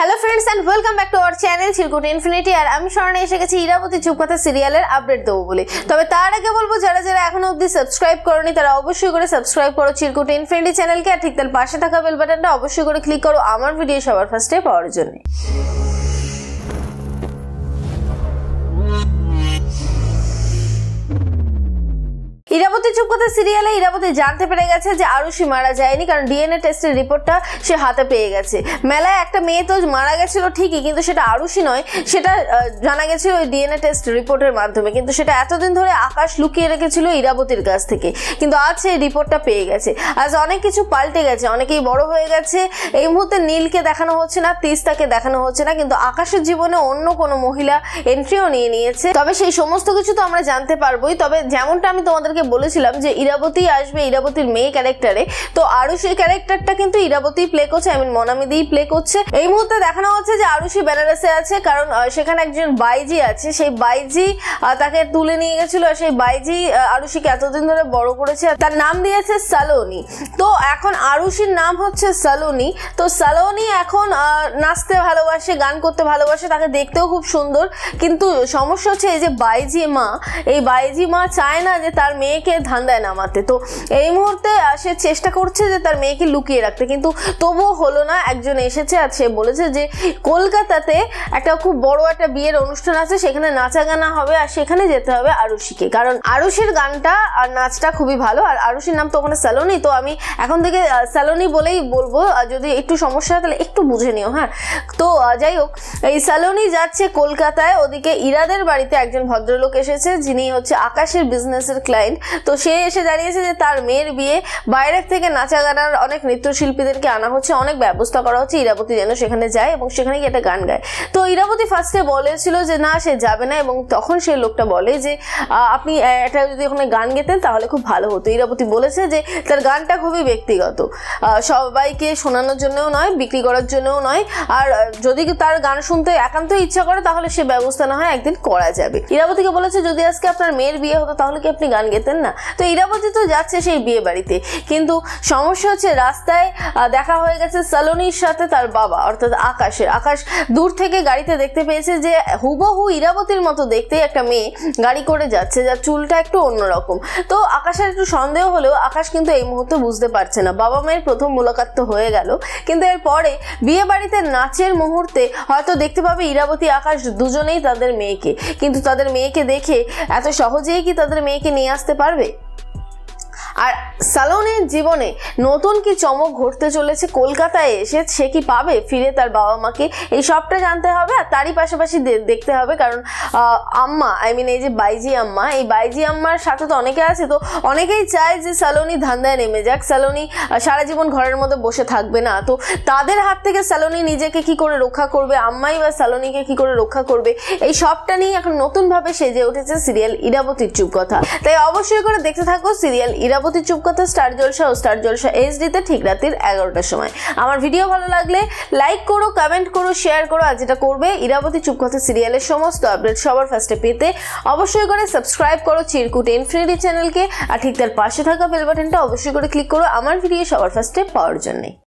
Hello friends and welcome back to our channel Chirkut infinity আর আমি স্মরণে এসে গেছি ইরাবতী চুপকথা সিরিয়ালের আপডেট দেবো বলে। তবে তার আগে বলব, যারা যারা এখনও অবধি সাবস্ক্রাইব করনি, তারা অবশ্যই করে সাবস্ক্রাইব করো চিরকুট ইনফিনিটি চ্যানেলকে আর ঠিক তার পাশে থাকা বেল বাটনটা অবশ্যই করে ক্লিক করো আমার ভিডিও সবার ফার্স্টে পাওয়ার জন্য। ইরাবতী চুপকথা সিরিয়ালে ইরাবতী জানতে পেরে গেছে যে আরুষি মারা যায়নি, কারণ ডিএনএ টেস্টের রিপোর্টটা সে হাতে পেয়ে গেছে। মেলায় একটা মেয়ে তো মারা গেছিল ঠিকই, কিন্তু সেটা আরুষি নয়, সেটা জানা গেছিল ওই ডিএনএ টেস্ট রিপোর্টের মাধ্যমে। কিন্তু সেটা এতদিন ধরে আকাশ লুকিয়ে রেখেছিল ইরাবতীর কাছ থেকে। কিন্তু আজ সেই রিপোর্টটা পেয়ে গেছে। আজ অনেক কিছু পাল্টে গেছে, অনেকেই বড় হয়ে গেছে। এই মুহূর্তে নীলকে দেখানো হচ্ছে না, তিস্তাকে দেখানো হচ্ছে না, কিন্তু আকাশের জীবনে অন্য কোনো মহিলা এন্ট্রিও নিয়ে নিয়েছে। তবে সেই সমস্ত কিছু তো আমরা জানতে পারবোই, তবে যেমনটা আমি তোমাদেরকে বলেছিলাম যে ইরাবতী আসবে, ইরাবতীর মেয়ে ক্যারেক্টারে। তো আরুষির ক্যারেক্টারটা কিন্তু ইরাবতী প্লে করছে আই মিন মনামিদিই প্লে করছে। এই মুহূর্তে দেখানো হচ্ছে যে আরুষি বেনারসে আছে, কারণ সেখানে একজন বাইজি আছে। সেই বাইজি তাকে তুলে নিয়ে গেছিল সেই বাইজি আরুষিকে এতদিন ধরে বড় করেছে তার নাম দিয়েছে সালোনি তো এখন আরুষির নাম হচ্ছে সালোনি তো সালোনি এখন নাচতে ভালোবাসে, গান করতে ভালোবাসে, তাকে দেখতেও খুব সুন্দর। কিন্তু সমস্যা হচ্ছে এই যে বাইজি মা, এই বাইজি মা চায় না যে তার মেয়েকে ধান্দায় নামাতে। তো এই মুহূর্তে সে চেষ্টা করছে যে তার মেয়েকে লুকিয়ে রাখতে, কিন্তু তবুও হলো না। একজন এসেছে আর সে বলেছে যে কলকাতাতে একটা খুব বড় একটা বিয়ের অনুষ্ঠান আছে, সেখানে নাচা গানা হবে আর সেখানে যেতে হবে আরুষিকে। কারণ আরুষির গানটা আর নাচটা খুবই ভালো, আর আরুষির নাম তো ওখানে স্যালোনি তো আমি এখন থেকে স্যালোনি বলেই বলব। আর যদি একটু সমস্যা হয়, তাহলে একটু বুঝে নিও হ্যাঁ? তো যাই হোক, এই স্যালোনি যাচ্ছে কলকাতায়। ওদিকে ইরাদের বাড়িতে একজন ভদ্রলোক এসেছে, যিনি হচ্ছে আকাশের বিজনেসের ক্লায়েন্ট তো সে এসে দাঁড়িয়েছে যে তার মেয়ের বিয়ে বাইরের থেকে নাচা গানার অনেক নৃত্যশিল্পীদেরকে আনা হচ্ছে, অনেক ব্যবস্থা করা হচ্ছে, ইরাবতী যেন সেখানে যায় এবং সেখানে গিয়ে একটা গান গায়। তো ইরাবতী ফার্স্টে বলেছিল যে না, সে যাবে না এবং তখন সে লোকটা বলে যে আপনি একটা যদি ওখানে গান গেতেন তাহলে খুব ভালো হতো। ইরাবতী বলেছে যে, তার গানটা খুবই ব্যক্তিগত। সবাইকে শোনানোর জন্যও নয়, বিক্রি করার জন্যও নয়। আর যদি তার গান শুনতে একান্ত ইচ্ছা করে তাহলে সে ব্যবস্থা না হয় একদিন করা যাবে। ইরাবতীকে বলেছে, যদি আজকে আপনার মেয়ের বিয়ে হতো তাহলে কি আপনি গান গেতেন? না। তো ইরাবতী তো যাচ্ছে সেই বিয়ে বাড়িতে। কিন্তু সমস্যা হচ্ছে রাস্তায় দেখা হয়ে গেছে সালোনির সাথে তার বাবা, অর্থাৎ আকাশের। আকাশ দূর থেকে গাড়িতে দেখতে পেয়েছে যে, হুবহু ইরাবতীর মতো দেখতে একটা মেয়ে গাড়ি করে যাচ্ছে, যার চুলটা একটু অন্যরকম। তো আকাশের একটু সন্দেহ হলেও আকাশ কিন্তু এই মুহূর্তে বুঝতে পারছে না। বাবা মায়ের প্রথম মুলাকাত তো হয়ে গেল। কিন্তু এরপরে বিয়ে বাড়িতে নাচের মুহূর্তে হয়তো দেখতে পাবে ইরাবতী, আকাশ দুজনেই তাদের মেয়েকে। কিন্তু তাদের মেয়েকে দেখে এত সহজেই কি তাদের মেয়েকে নিয়ে আসতে পারবে আর সালোনের জীবনে নতুন কি চমক ঘটতে চলেছে কলকাতায় এসে সে কি পাবে ফিরে তার বাবা মাকে? এই সবটা জানতে হবে আর তারই পাশাপাশি দেখতে হবে কারণ আম্মা আই মিন এই যে বাইজি আম্মা এই বাইজি আম্মার সাথে তো অনেকে আছে তো অনেকেই চায় যে সালোনি ধান্দায় নেমে যাক। আহ, সারা জীবন ঘরের মধ্যে বসে থাকবে না। তো তাদের হাত থেকে সালোনি নিজেকে কি করে রক্ষা করবে? আম্মাই বা সালোনিকে কি করে রক্ষা করবে? এই সবটা নিয়ে এখন নতুনভাবে সেজে উঠেছে সিরিয়াল ইরাবতীর চুপকথা তাই অবশ্যই করে দেখতে থাকো সিরিয়াল ইরাবতীর চুপকথা স্টার জলসা ও স্টার জলসা এইচডিতে ঠিক রাতের এগারোটার সময়। আমার ভিডিও ভালো লাগলে লাইক করো কমেন্ট করো শেয়ার করো, আর যেটা করবে, ইরাবতী চুপকথা সিরিয়ালের সমস্ত আপডেট সবার ফার্স্টে পেতে অবশ্যই করে সাবস্ক্রাইব করো, চিরকুট ইনফিনিটি চ্যানেলকে আর ঠিক তার পাশে থাকা বেল বাটনটা অবশ্যই করে ক্লিক করো, আমার ভিডিও সবার ফার্স্টে পাওয়ার জন্য।